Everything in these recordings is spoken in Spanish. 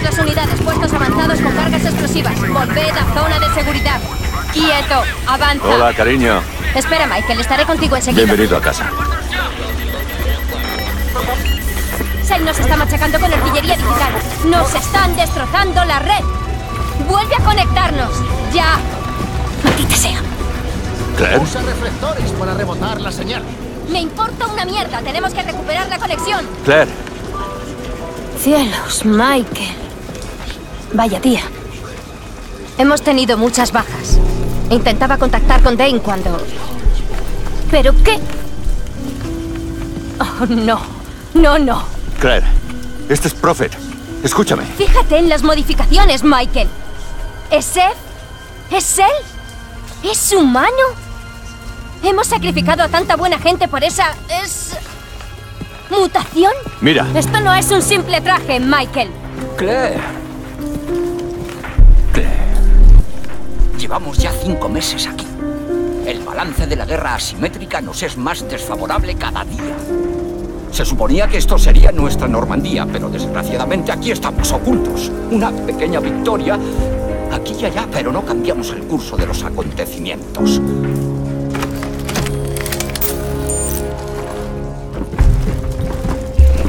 Todas las unidades, puestos avanzados con cargas explosivas. Volved a zona de seguridad. Quieto, avanza. Hola, cariño. Espera, Michael, estaré contigo enseguida. Bienvenido a casa. Shell nos está machacando con artillería digital. Nos están destrozando la red. Vuelve a conectarnos. Ya. Maldita sea. Claire, Usa reflectores para rebotar la señal. Me importa una mierda. Tenemos que recuperar la conexión. Claire. Cielos, Michael. Vaya tía. Hemos tenido muchas bajas. Intentaba contactar con Dane cuando... ¿Pero qué? Oh, no. No, no. Claire. Este es Prophet. Escúchame. Fíjate en las modificaciones, Michael. ¿Es él? ¿Es él? ¿Es humano? Hemos sacrificado a tanta buena gente por esa... ¿Es... mutación? Mira. Esto no es un simple traje, Michael. Claire. Claire. Llevamos ya cinco meses aquí. El balance de la guerra asimétrica nos es más desfavorable cada día. Se suponía que esto sería nuestra Normandía, pero desgraciadamente aquí estamos ocultos. Una pequeña victoria aquí y allá, pero no cambiamos el curso de los acontecimientos.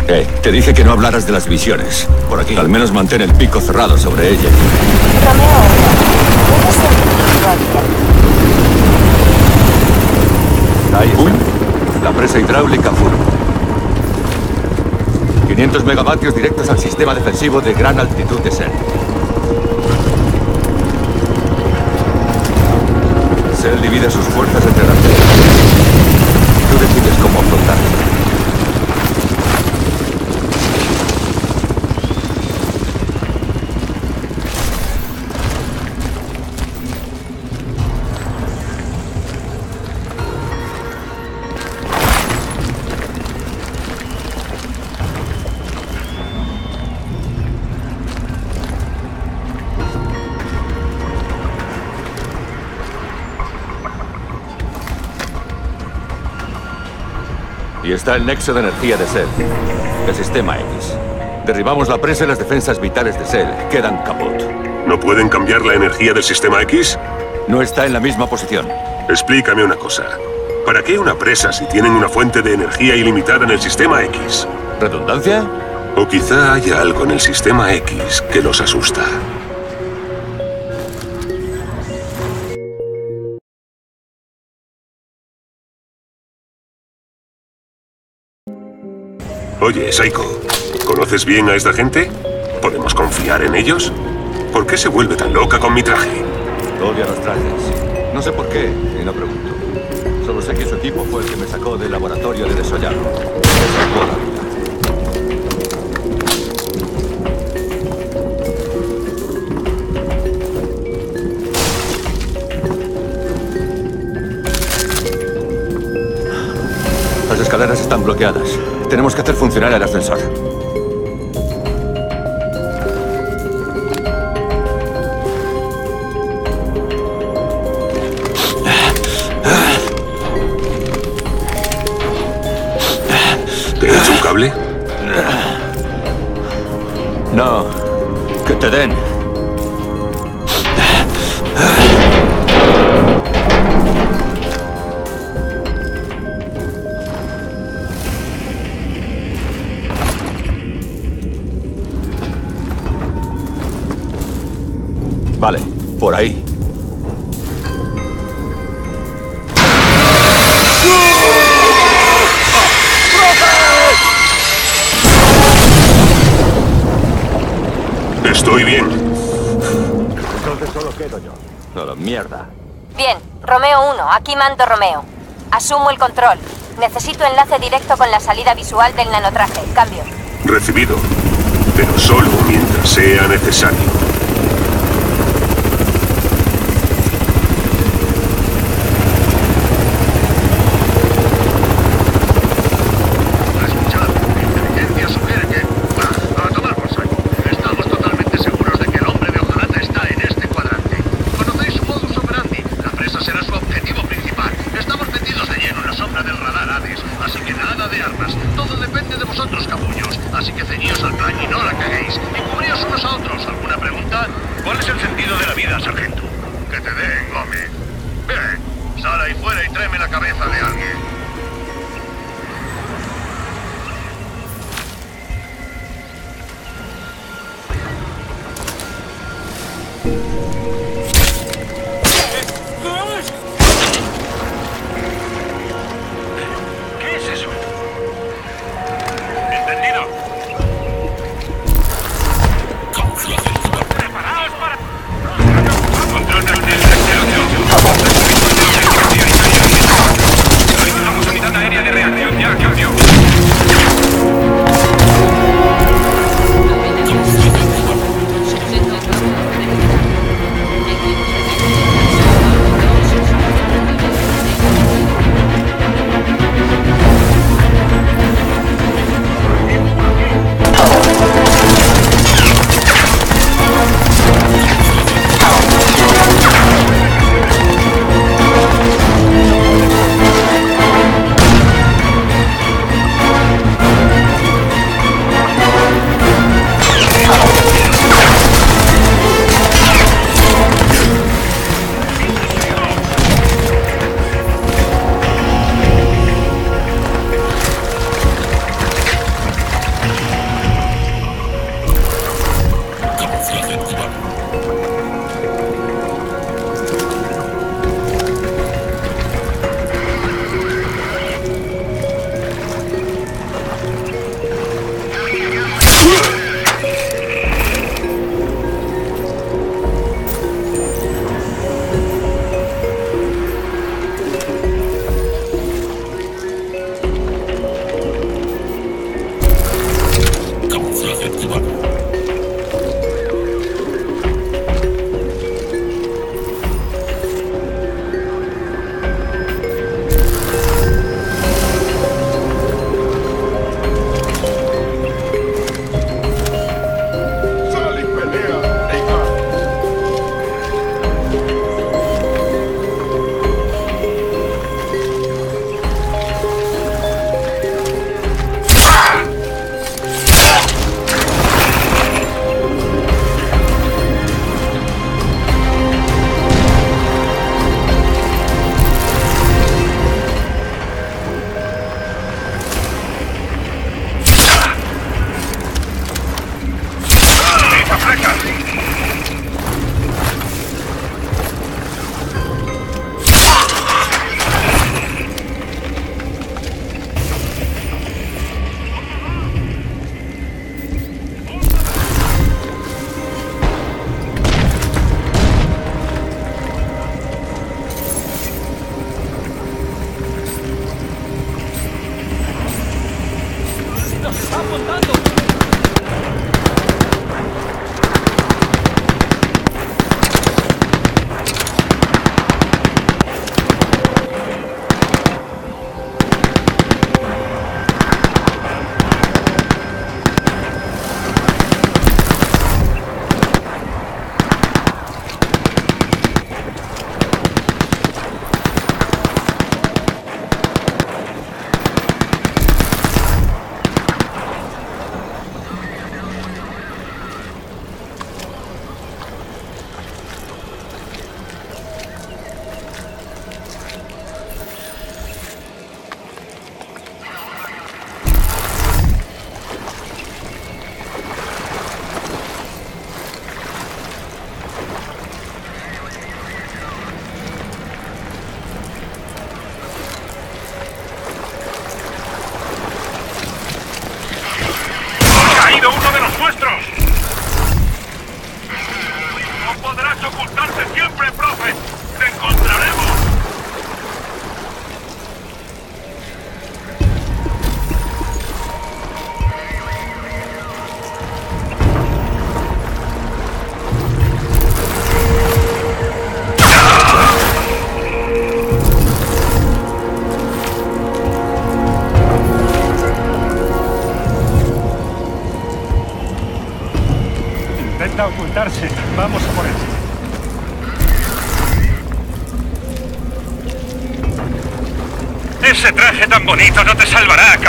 Eh, te dije que no hablaras de las visiones. Por aquí. Al menos mantén el pico cerrado sobre ella. Ahí está. La presa hidráulica Full. 500 megavatios directos al sistema defensivo de gran altitud de SEL. SEL divide sus fuerzas entre las. Tú decides cómo afrontarlas. Está el nexo de energía de SEL, el sistema X. Derribamos la presa y las defensas vitales de SEL quedan caput. ¿No pueden cambiar la energía del sistema X? No está en la misma posición. Explícame una cosa. ¿Para qué una presa si tienen una fuente de energía ilimitada en el sistema X? ¿Redundancia? O quizá haya algo en el sistema X que los asusta. Oye, Saiko, ¿conoces bien a esta gente? ¿Podemos confiar en ellos? ¿Por qué se vuelve tan loca con mi traje? Odia los trajes. No sé por qué, y no pregunto. Solo sé que su equipo fue el que me sacó del laboratorio de vida. Las escaleras están bloqueadas. Tenemos que hacer funcionar el ascensor. ¿Te he hecho un cable? No, que te den. Por ahí. Estoy bien. Entonces solo quedo yo. No, la mierda. Bien, Romeo 1, aquí mando Romeo. Asumo el control. Necesito enlace directo con la salida visual del nanotraje. Cambio. Recibido. Pero solo mientras sea necesario.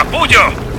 Capullo!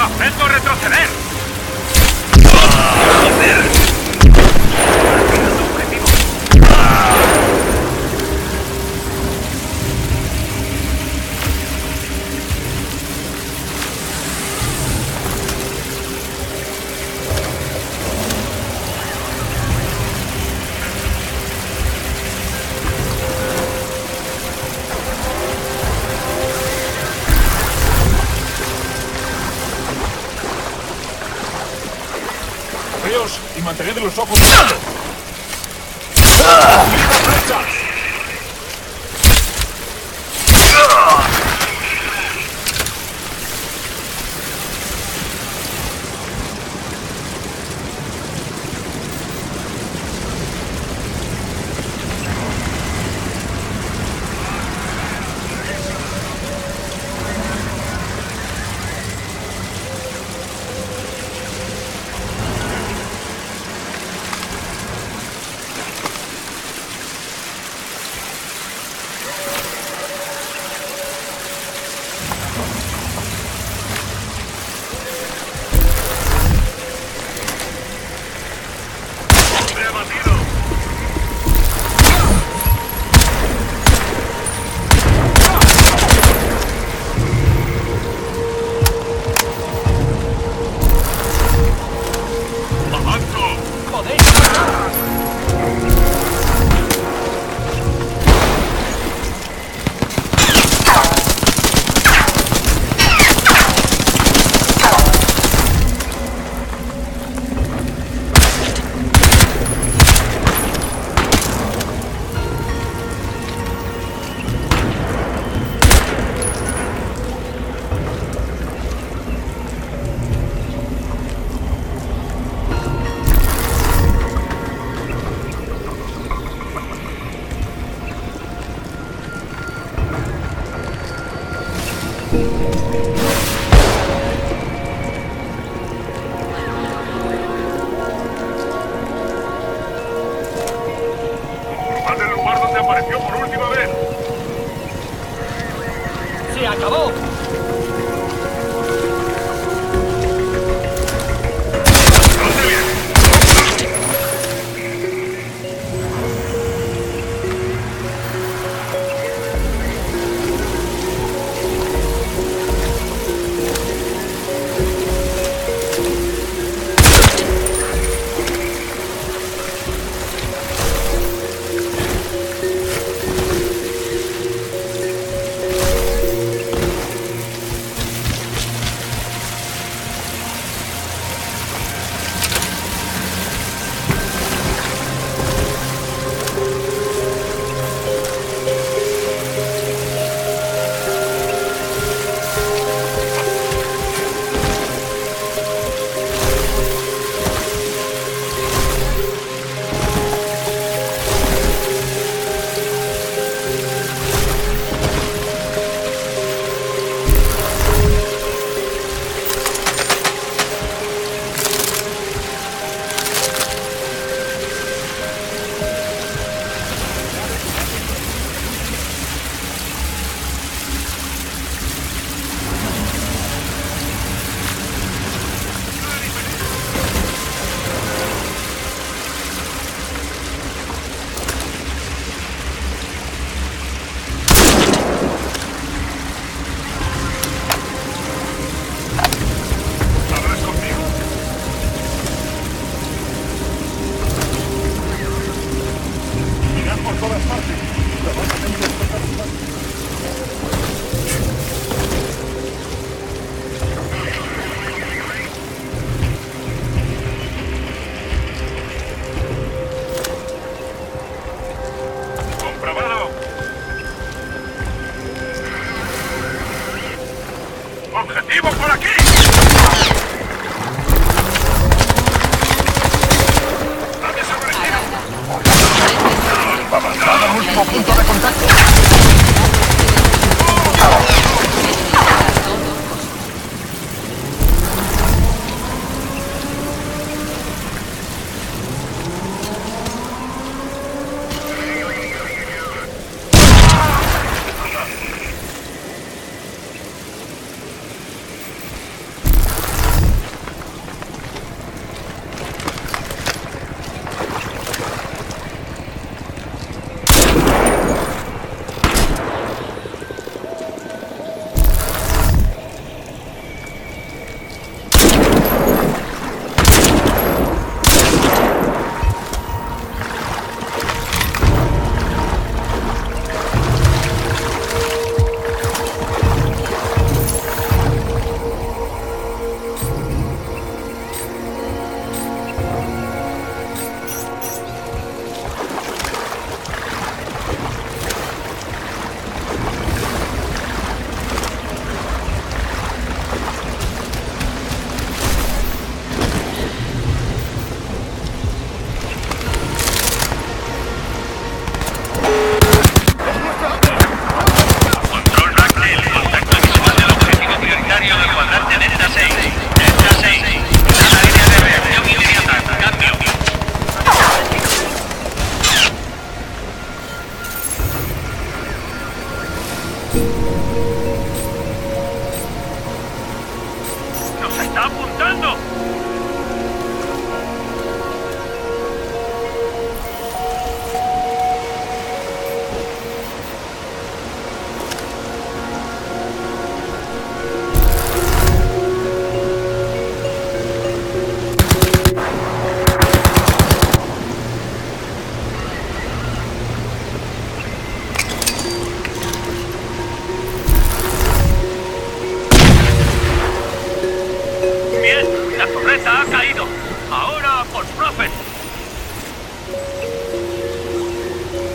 ¡Hacedlo retroceder!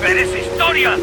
¡Eres historia!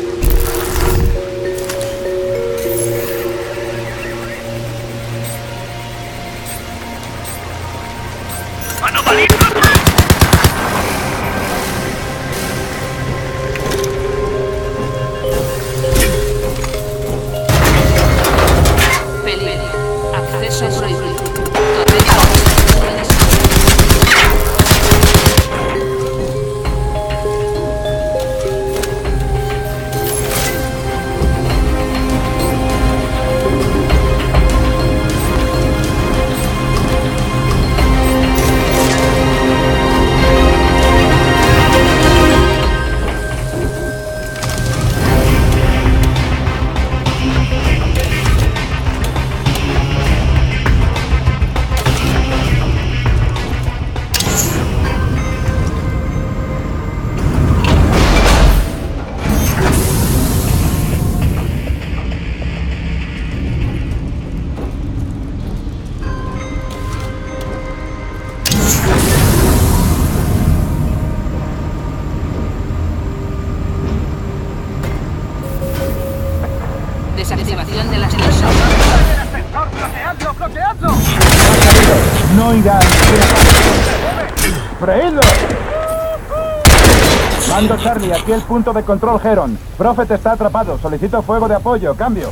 El punto de control Heron. Prophet está atrapado. Solicito fuego de apoyo. Cambio.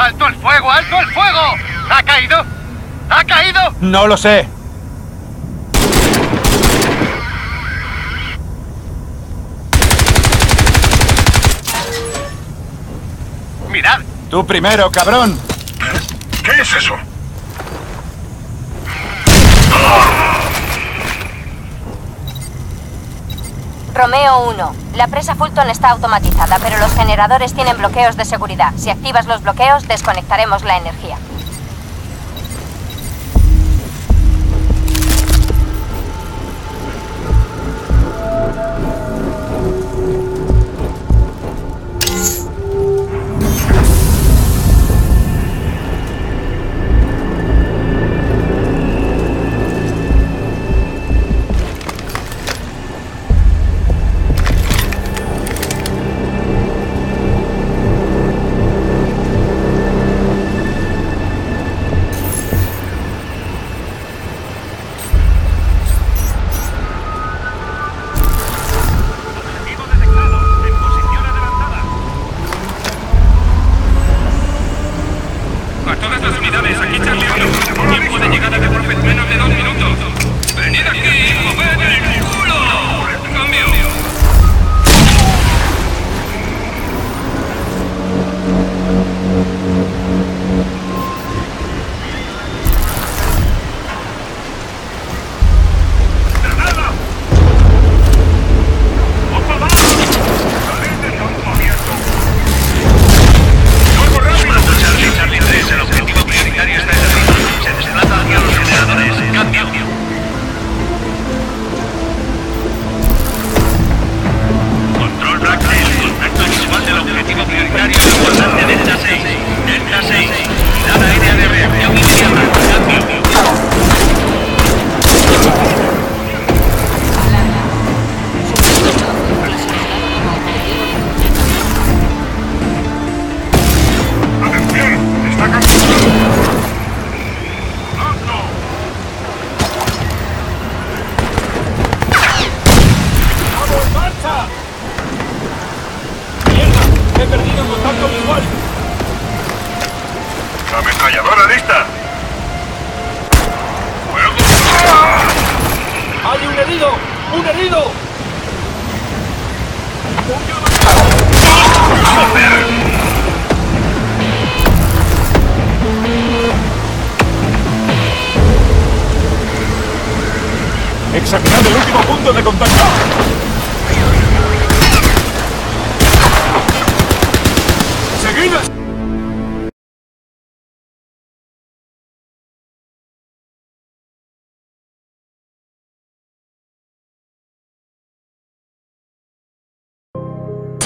¡Alto el fuego, alto el fuego! ¿Ha caído? ¿Ha caído? No lo sé. ¡Mirad! Tú primero, cabrón. ¿Qué es eso? Romeo 1. La presa Fulton está automatizada, pero los generadores tienen bloqueos de seguridad. Si activas los bloqueos, desconectaremos la energía.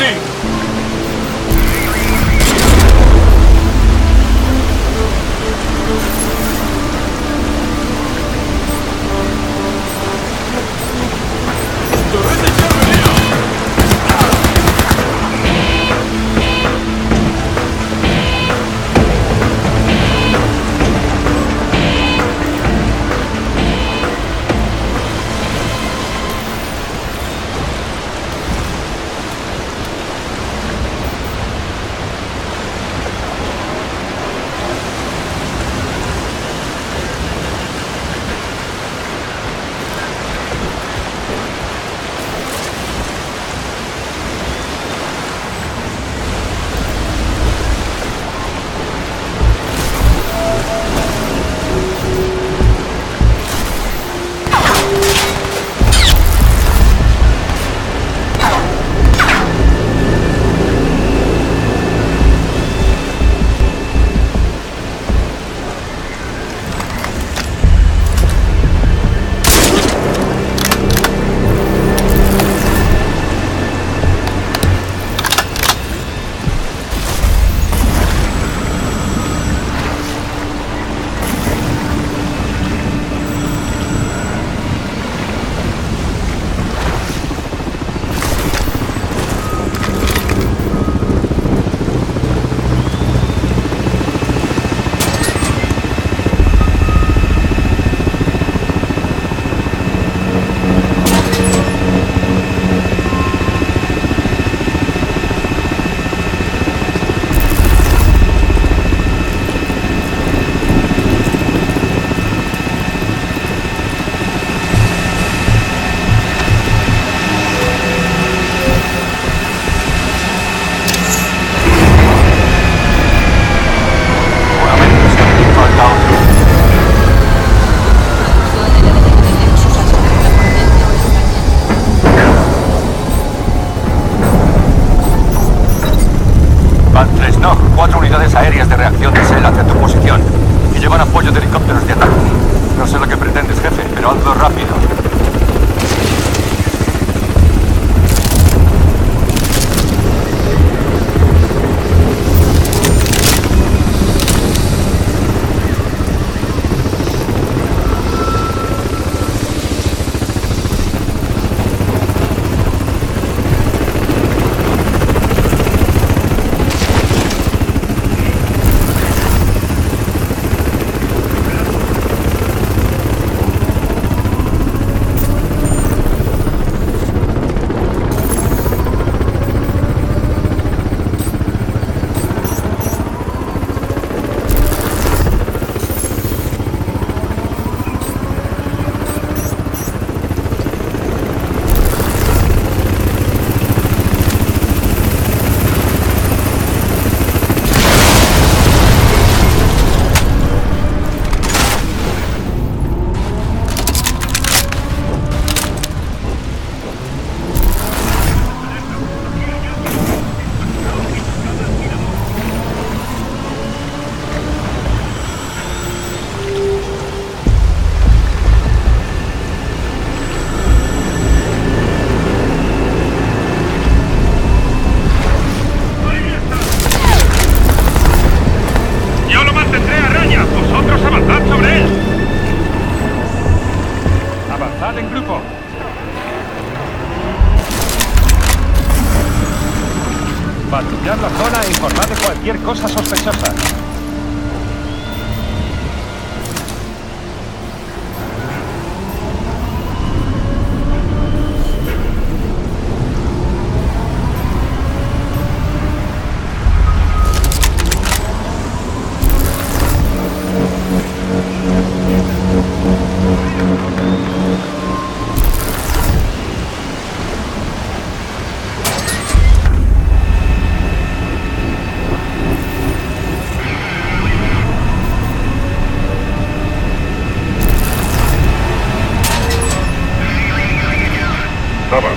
see.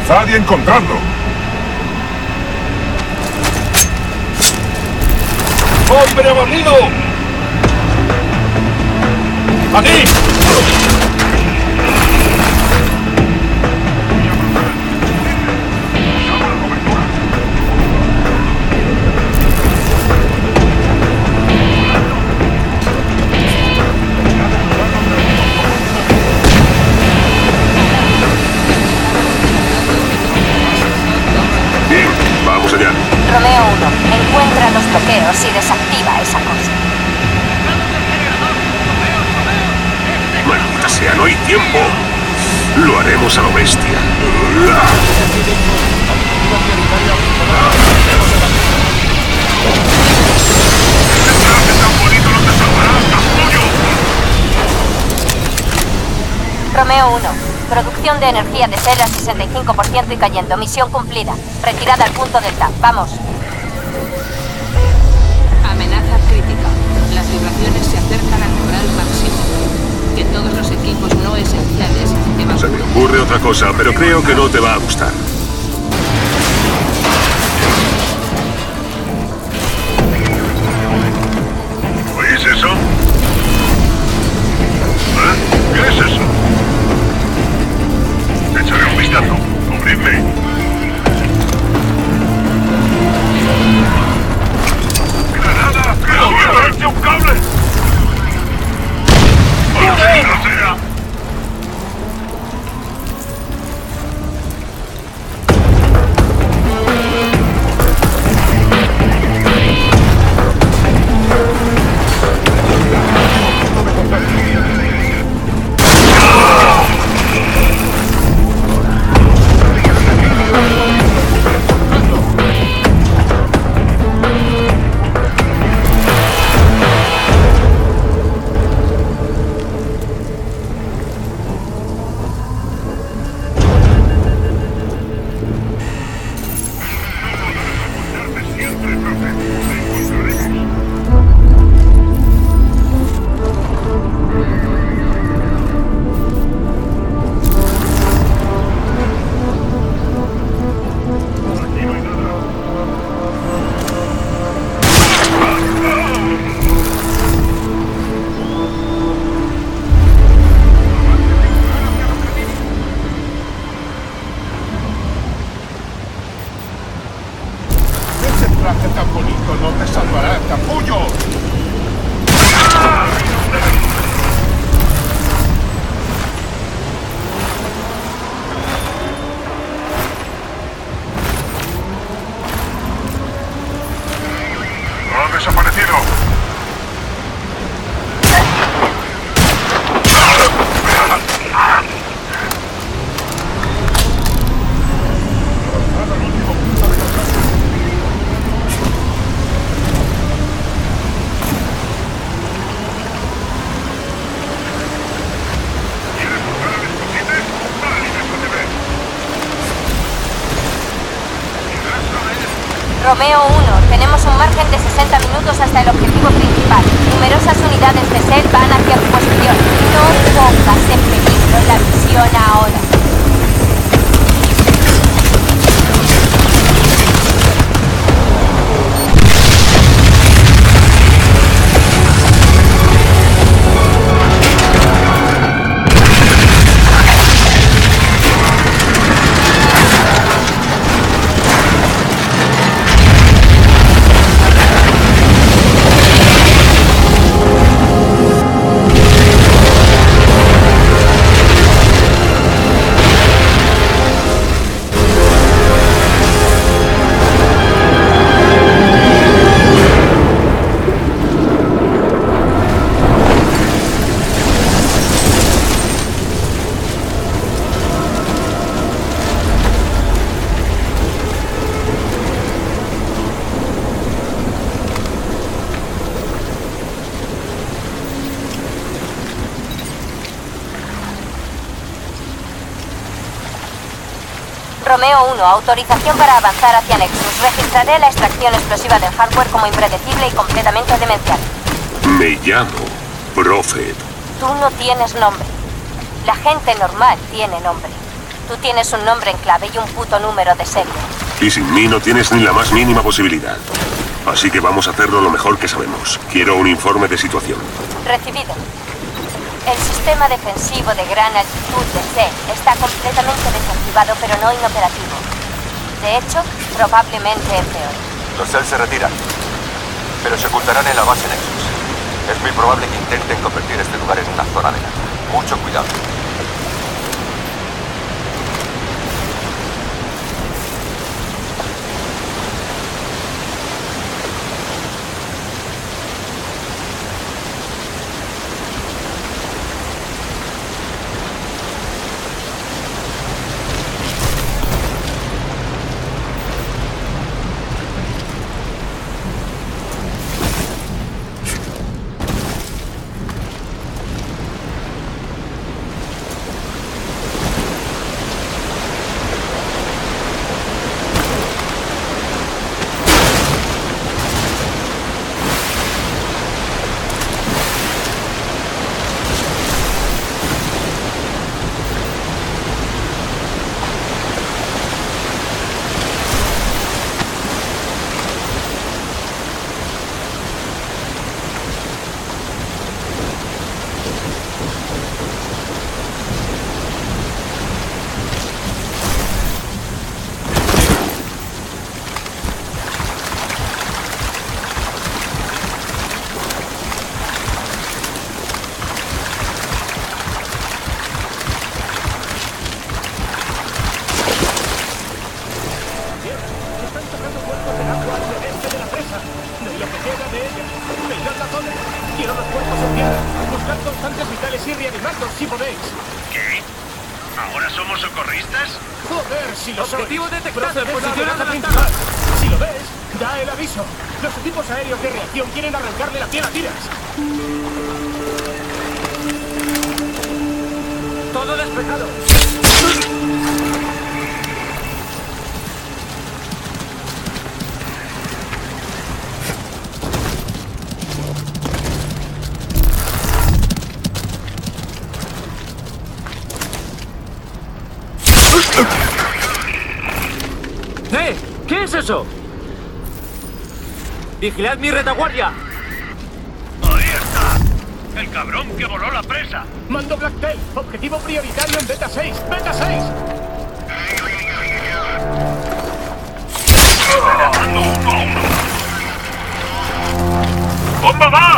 Avanzad y encontradlo. ¡Hombre! ¡Aquí! Bien, de energía de ser al 65% y cayendo. Misión cumplida. Retirada al punto delta. Vamos. Amenaza crítica. Las vibraciones se acercan al umbral máximo. Que todos los equipos no esenciales Se me ocurre otra cosa, pero creo que no te va a gustar. Romeo 1, autorización para avanzar hacia Nexus. Registraré la extracción explosiva del hardware como impredecible y completamente demencial. Me llamo Prophet. Tú no tienes nombre. La gente normal tiene nombre. Tú tienes un nombre en clave y un puto número de serie. Y sin mí no tienes ni la más mínima posibilidad. Así que vamos a hacerlo lo mejor que sabemos. Quiero un informe de situación. Recibido. El sistema defensivo de gran altitud de SEL está completamente desactivado pero no inoperativo. De hecho, probablemente empeore. Los CEL se retiran, pero se ocultarán en la base Nexus. Es muy probable que intenten convertir este lugar en una zona de guerra. Mucho cuidado. ¡Eh! ¿Qué es eso? ¡Vigilad mi retaguardia! ¡Ahí está! ¡El cabrón que voló la presa! Mando Blacktail. Objetivo prioritario en Beta 6. Beta 6. ¡Bomba va!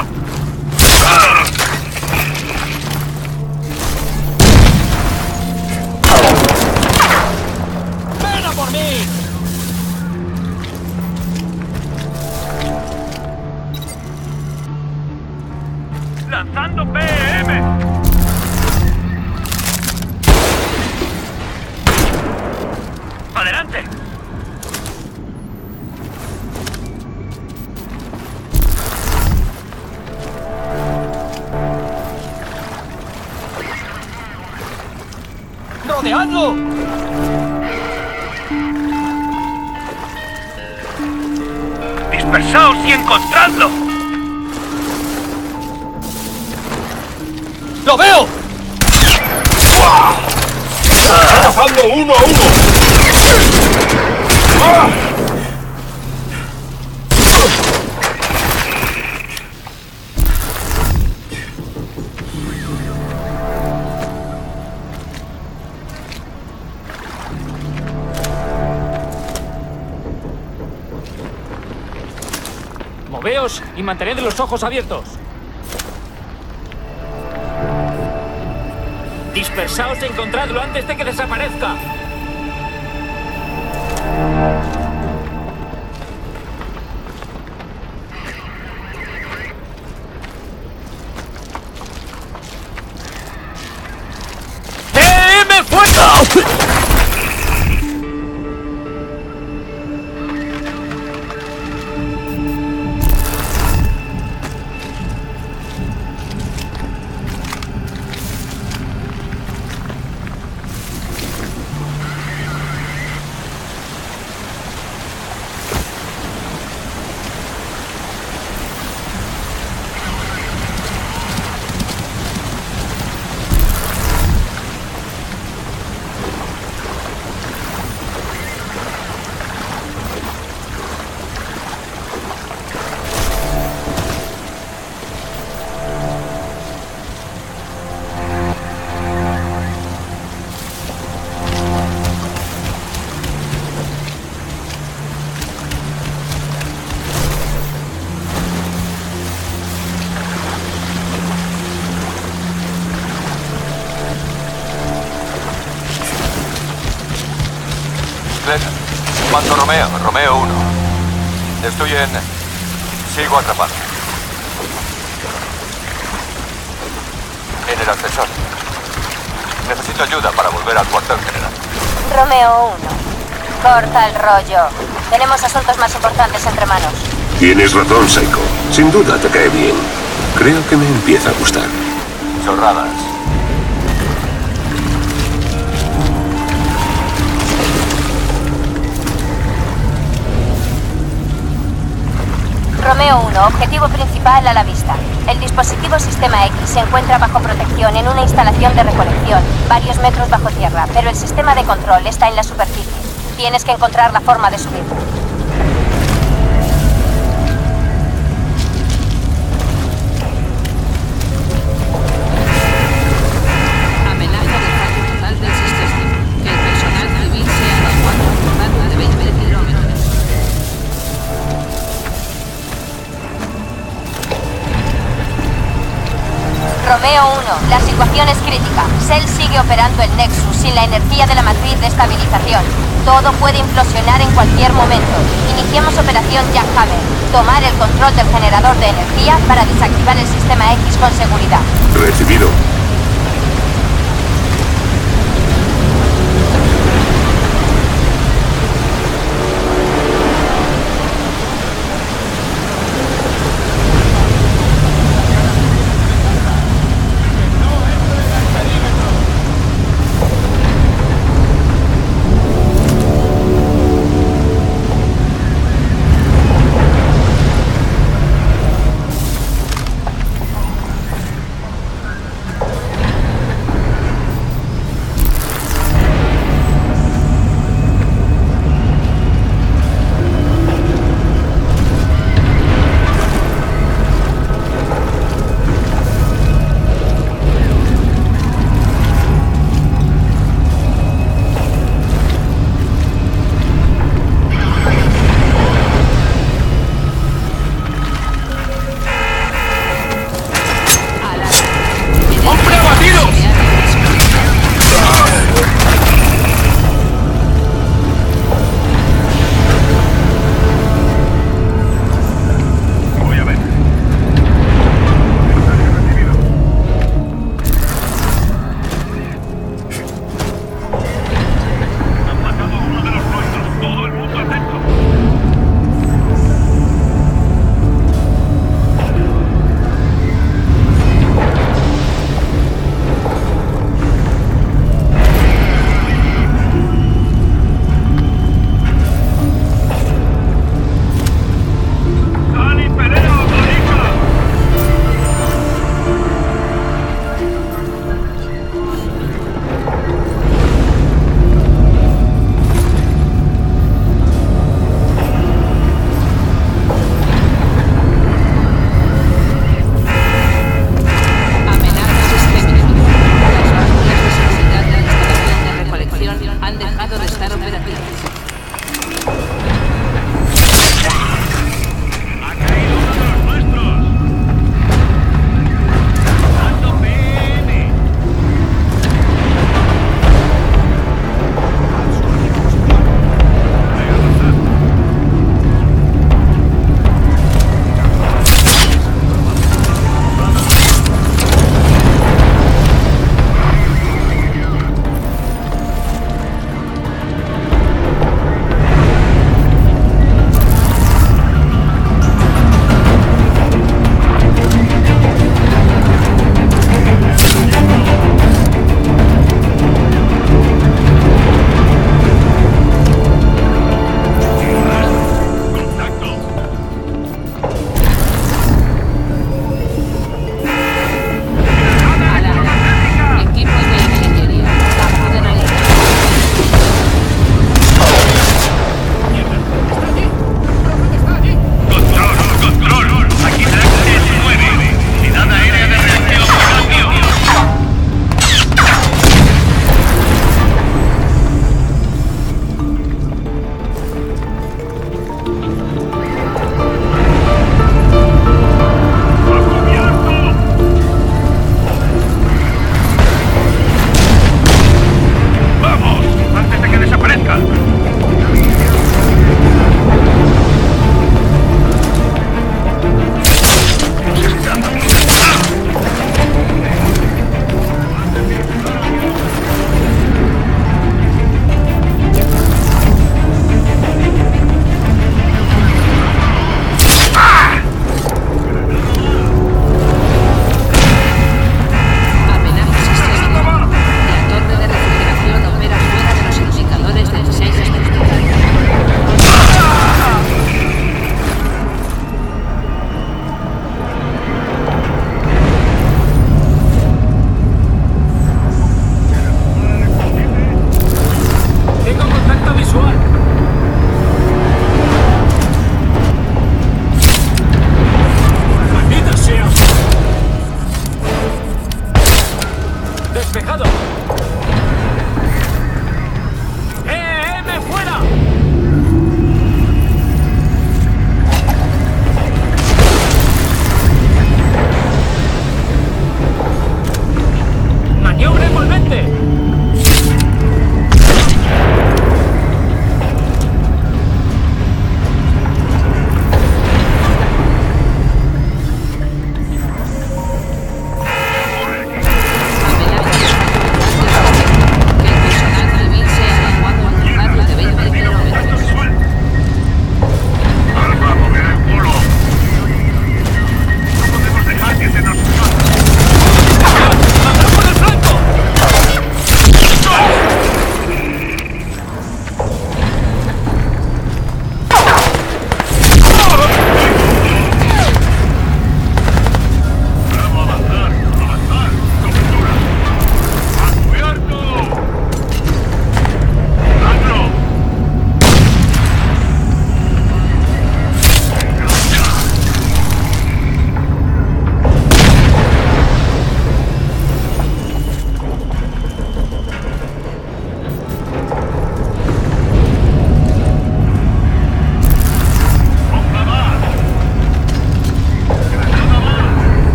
Y mantened los ojos abiertos. Dispersaos y encontradlo antes de que desaparezca. Estoy en... Sigo atrapado. En el ascensor. Necesito ayuda para volver al cuartel general. Romeo 1. Corta el rollo. Tenemos asuntos más importantes entre manos. Tienes razón, Psycho. Sin duda te cae bien. Creo que me empieza a gustar. Chorradas. Romeo 1, objetivo principal a la vista. El dispositivo Sistema X se encuentra bajo protección en una instalación de recolección, varios metros bajo tierra, pero el sistema de control está en la superficie. Tienes que encontrar la forma de subir. 1, la situación es crítica. Cell sigue operando el Nexus sin la energía de la matriz de estabilización. Todo puede implosionar en cualquier momento. Iniciemos operación Jackhammer. Tomar el control del generador de energía para desactivar el sistema X con seguridad. Recibido.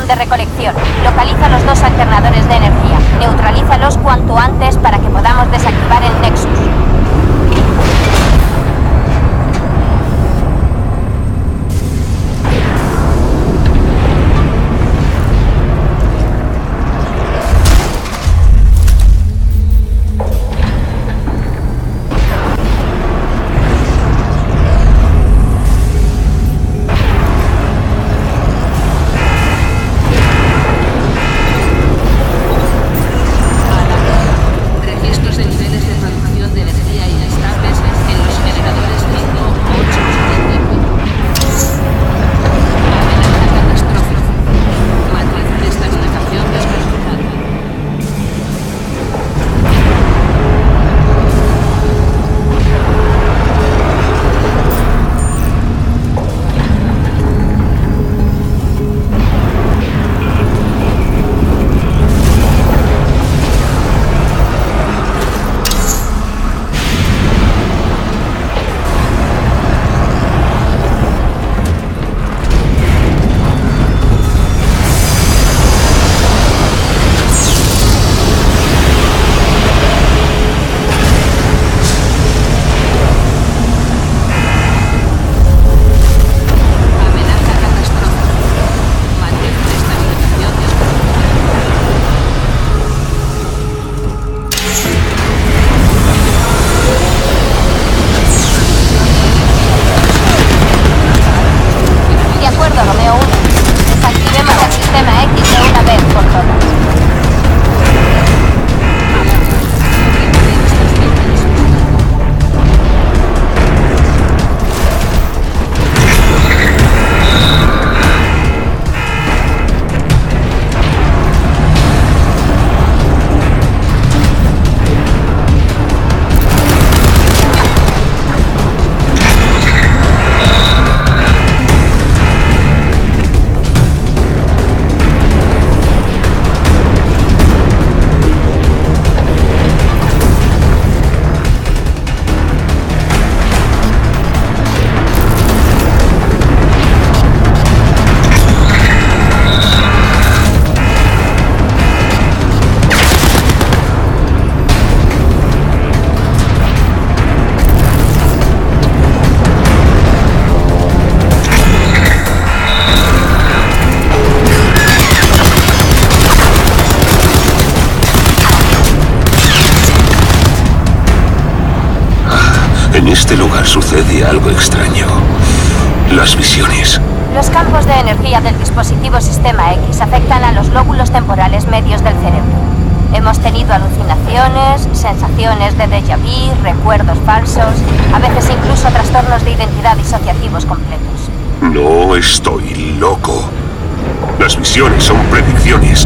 De recolección. Localiza los dos alternadores de energía. Neutralízalos cuanto antes para que podamos desactivar el Nexus.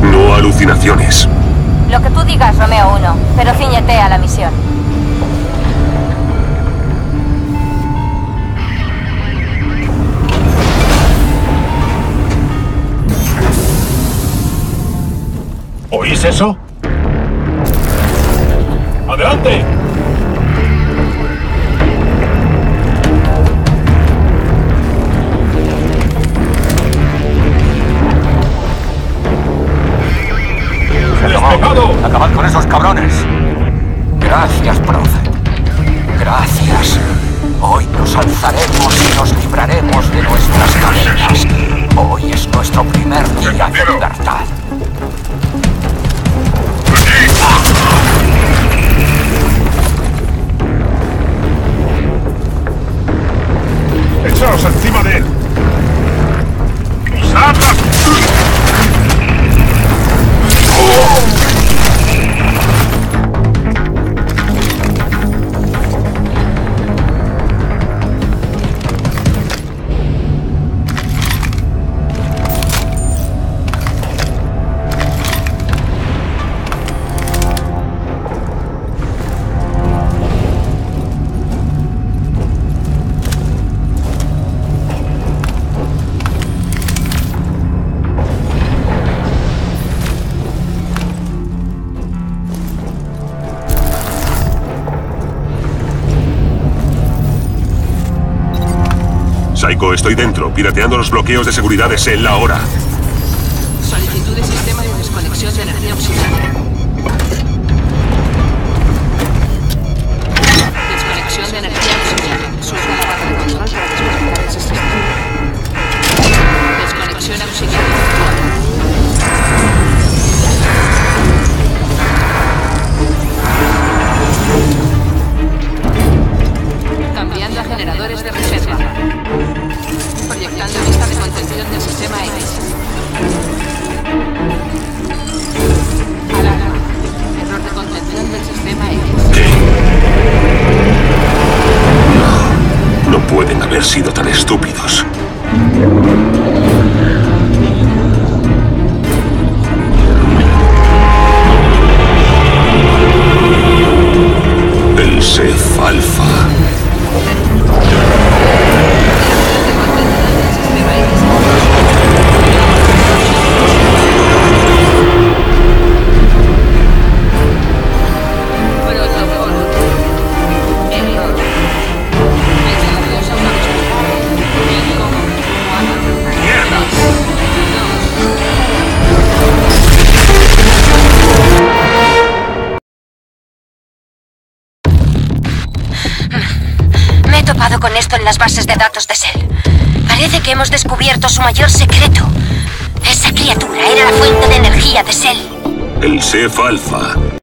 No alucinaciones. Lo que tú digas, Romeo 1, pero ciñete a la misión. ¿Oís eso? ¡Adelante! ¡Despegado! ¡Acabad con esos cabrones! Gracias, profe. Gracias. Hoy nos alzaremos y nos libraremos de nuestras cadenas. Hoy es nuestro primer día de libertad. ¡Echaos encima de él! ¡Usadla! Estoy dentro, pirateando los bloqueos de seguridad de Cell ahora. Desconexión de energía auxiliar. Desconexión de energía auxiliar. Suelta la de control para desconectar el sistema. Desconexión auxiliar. Cambiando a generadores de reserva. Proyectando lista de contención del sistema X. Error de contención del sistema X. No pueden haber sido tan estúpidos. Las bases de datos de Cell. Parece que hemos descubierto su mayor secreto. Esa criatura era la fuente de energía de Cell. El Sef Alpha